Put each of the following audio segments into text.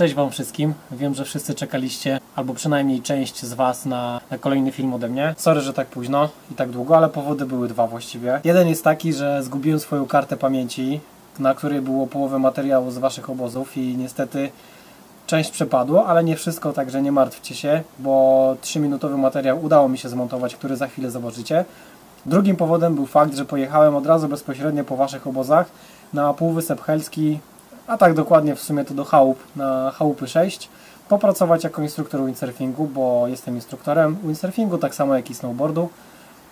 Cześć Wam wszystkim. Wiem, że wszyscy czekaliście, albo przynajmniej część z Was na, na kolejny film ode mnie. Sorry, że tak późno i tak długo, ale powody były dwa właściwie. Jeden jest taki, że zgubiłem swoją kartę pamięci, na której było połowę materiału z Waszych obozów i niestety część przepadło, ale nie wszystko, także nie martwcie się, bo 3-minutowy materiał udało mi się zmontować, który za chwilę zobaczycie. Drugim powodem był fakt, że pojechałem od razu bezpośrednio po Waszych obozach na Półwysep Helski, a tak dokładnie w sumie to do chałup, na chałupy 6, popracować jako instruktor windsurfingu, bo jestem instruktorem windsurfingu, tak samo jak i snowboardu.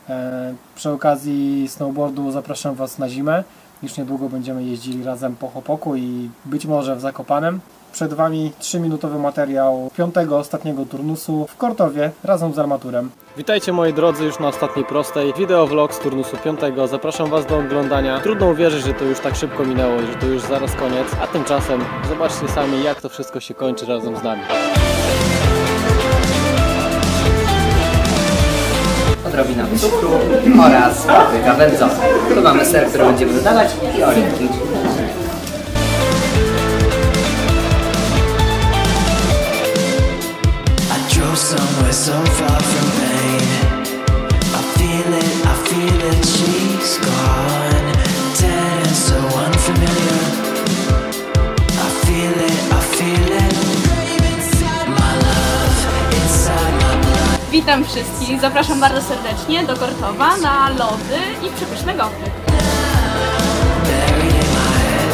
E, przy okazji snowboardu zapraszam Was na zimę. Już niedługo będziemy jeździli razem po Hopoku i być może w Zakopanem. Przed Wami 3-minutowy materiał piątego, ostatniego turnusu w Kortowie razem z armaturem. Witajcie moi drodzy już na ostatniej prostej. Wideovlog z turnusu piątego. Zapraszam Was do oglądania. Trudno uwierzyć, że to już tak szybko minęło że to już zaraz koniec. A tymczasem zobaczcie sami jak to wszystko się kończy razem z nami. Odrobina cukru oraz papryka wędzona. Tu mamy ser, który będziemy dodawać i oliwki. Witam wszystkich, zapraszam bardzo serdecznie do Kortowa na lody i przepyszne gofry. Buried in my head.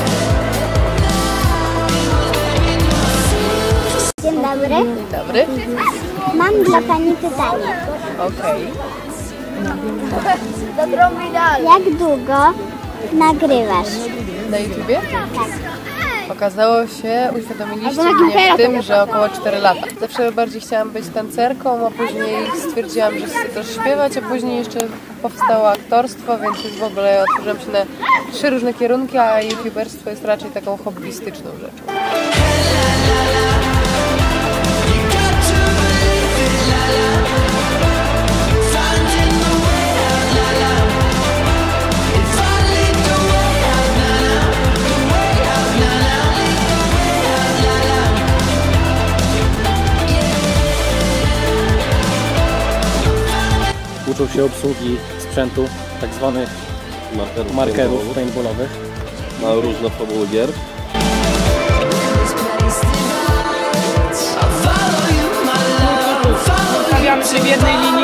Dzień dobry. Dobry. Mam dla Pani pytanie. Okej. Jak długo nagrywasz? Na YouTubie? Okazało się, uświadomiliście mnie w tym, że około 4 lata. Zawsze bardziej chciałam być tancerką, a później stwierdziłam, że chcę też śpiewać, a później jeszcze powstało aktorstwo, więc już w ogóle otworzyłam się na trzy różne kierunki, a youtuberstwo jest raczej taką hobbystyczną rzeczą. Się obsługi sprzętu, tak zwanych markerów, markerów paintballowych. Ma różne formuły gier. Stawiamy się w jednej linii.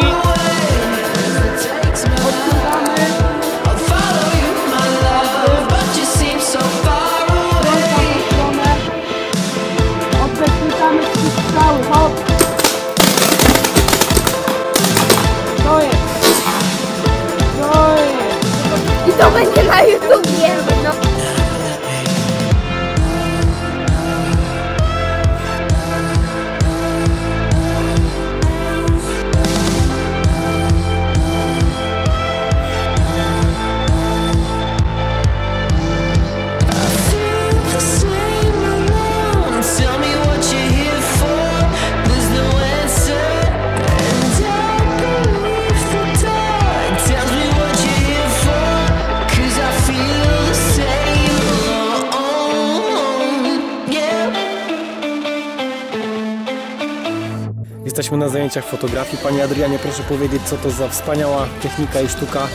Jesteśmy na zajęciach fotografii. Pani Adrianie, proszę powiedzieć, co to za wspaniała technika i sztuka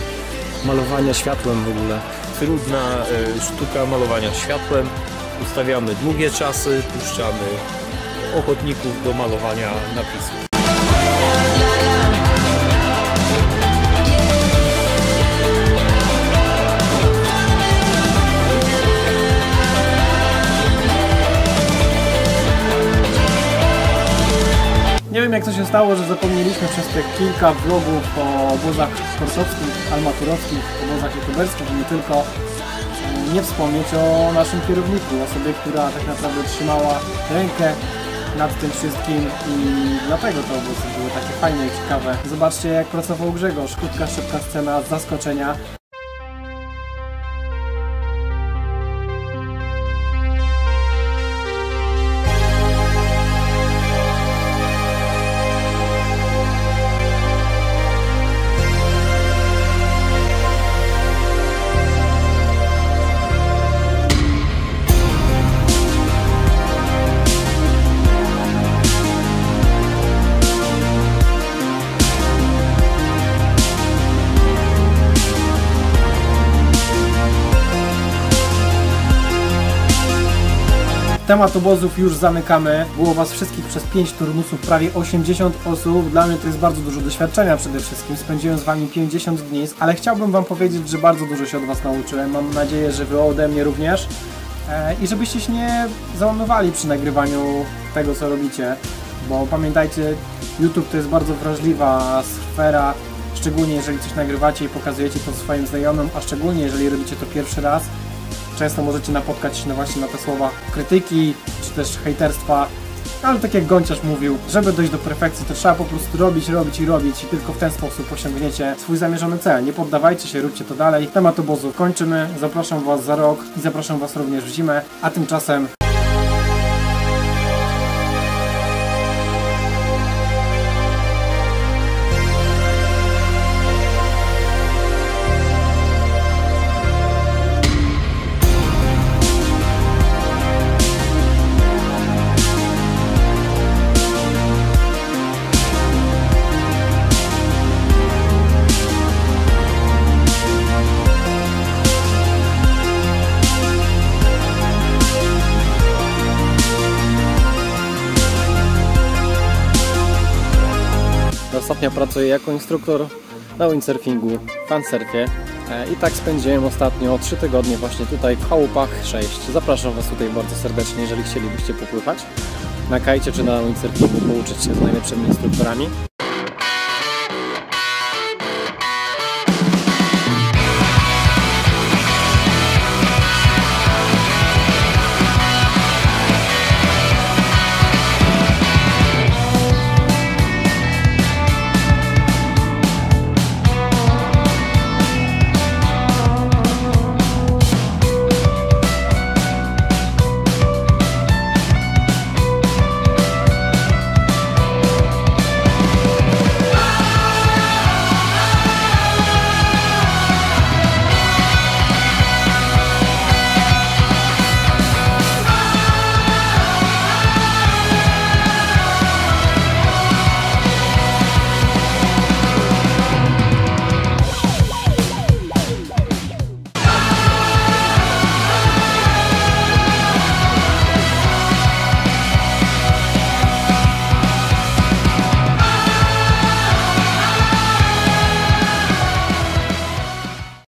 malowania światłem w ogóle. trudna e, sztuka malowania światłem. Ustawiamy długie czasy, puszczamy ochotników do malowania napisów. Jak to się stało, że zapomnieliśmy przez te kilka vlogów o obozach sportowskich, almaturowskich, obozach youtuberskich i nie tylko nie wspomnieć o naszym kierowniku, osobie, która tak naprawdę trzymała rękę nad tym wszystkim i dlatego te obozy były takie fajne i ciekawe. Zobaczcie jak pracował Grzegorz, krótka, szybka scena zaskoczenia. Temat obozów już zamykamy. Było Was wszystkich przez 5 turnusów, prawie 80 osób. Dla mnie to jest bardzo dużo doświadczenia przede wszystkim. Spędziłem z Wami 50 dni, ale chciałbym Wam powiedzieć, że bardzo dużo się od Was nauczyłem. Mam nadzieję, że Wy ode mnie również. E, I żebyście się nie załamywali przy nagrywaniu tego, co robicie, bo pamiętajcie, YouTube to jest bardzo wrażliwa sfera, szczególnie jeżeli coś nagrywacie i pokazujecie to swoim znajomym, a szczególnie jeżeli robicie to pierwszy raz. Często możecie napotkać no właśnie na te słowa krytyki, czy też hejterstwa, ale tak jak Gonciarz mówił, żeby dojść do perfekcji, to trzeba po prostu robić, robić i robić i tylko w ten sposób osiągniecie swój zamierzony cel. Nie poddawajcie się, róbcie to dalej. Temat obozu kończymy, zapraszam Was za rok i zapraszam Was również w zimę, a tymczasem Ostatnio pracuję jako instruktor na windsurfingu, fansurfie E, i tak spędziłem ostatnio 3 tygodnie właśnie tutaj w Chałupach 6. Zapraszam Was tutaj bardzo serdecznie, jeżeli chcielibyście popływać na kajcie czy na windsurfingu pouczyć się z najlepszymi instruktorami.